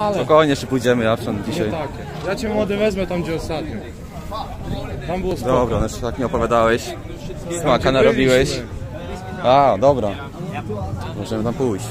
Ale Spokojnie, jeszcze pójdziemy, Jawczan, dzisiaj. takie. Ja cię młody wezmę tam, gdzie ostatnio. Tam było spoko. Dobra, no jeszcze tak nie opowiadałeś. Smaka narobiłeś. A, dobra. Możemy tam pójść.